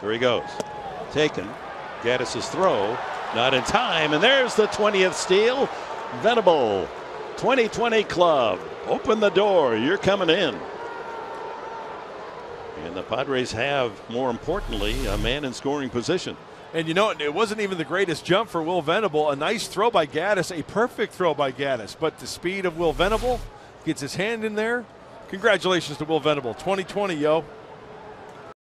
There he goes. Taken. Gattis's throw. Not in time. And there's the 20th steal. Venable. 2020 club. Open the door. You're coming in. And the Padres have, more importantly, a man in scoring position. And you know, it wasn't even the greatest jump for Will Venable. A nice throw by Gattis, a perfect throw by Gattis. But the speed of Will Venable gets his hand in there. Congratulations to Will Venable. 2020, yo.